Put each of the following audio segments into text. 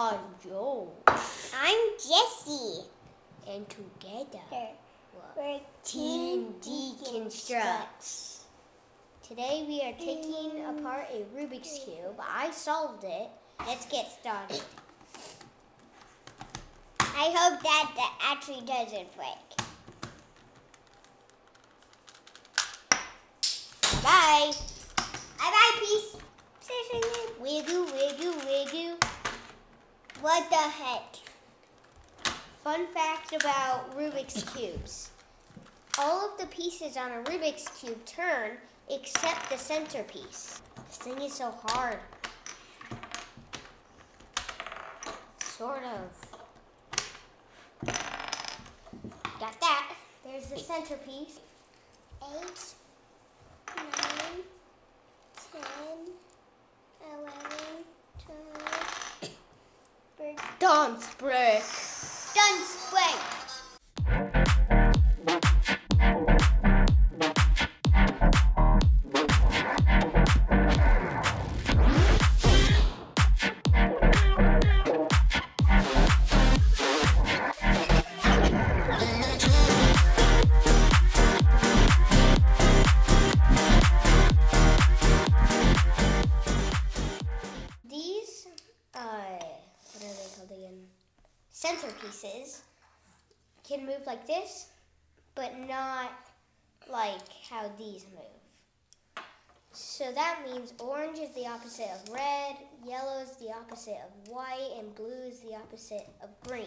I'm Joe. I'm Jesse. And together, We're Team Deconstrux. Today we are taking apart a Rubik's Cube. I solved it. Let's get started. I hope that that actually doesn't break. Bye. Bye bye, peace. Wiggle, wiggle, wiggle. What the heck? Fun fact about Rubik's Cubes. All of the pieces on a Rubik's Cube turn except the centerpiece. This thing is so hard. Sort of. Got that. There's the centerpiece. Eight, Dance break. Done spray. Centerpieces can move like this, but not like how these move. So that means orange is the opposite of red, yellow is the opposite of white, and blue is the opposite of green.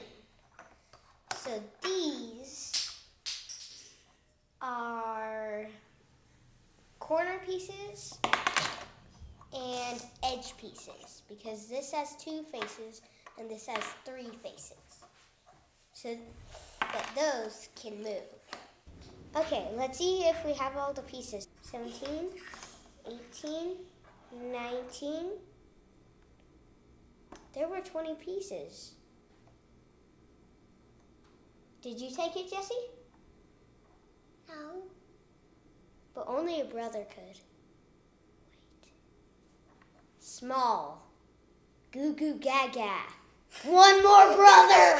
So these are corner pieces and edge pieces because this has two faces and this has three faces. So that those can move. Okay, let's see if we have all the pieces. 17, 18, 19. There were 20 pieces. Did you take it, Jesse? No. But only a brother could. Small. Goo goo gaga. One more brother!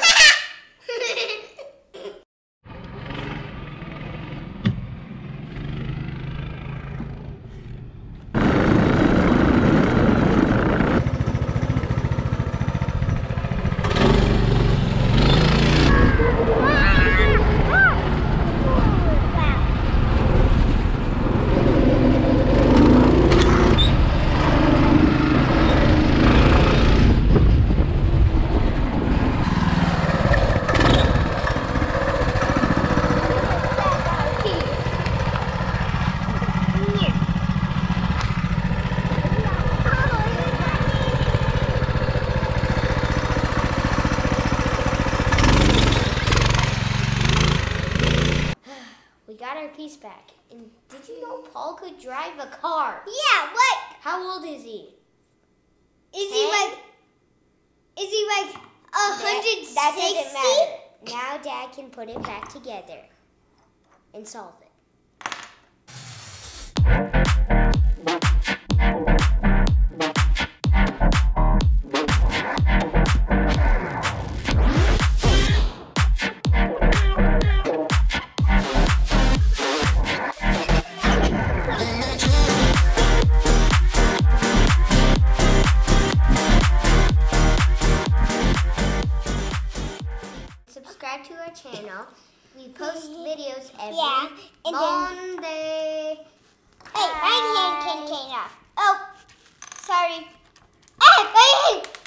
We got our piece back. And did you know Paul could drive a car? Yeah, what? How old is he? Is he like, is he like a hundred That doesn't matter. Now Dad can put it back together and solve it. We post videos every yeah, and Monday. Then... Wait, my hand can came off. Oh, sorry. Ah, my hand!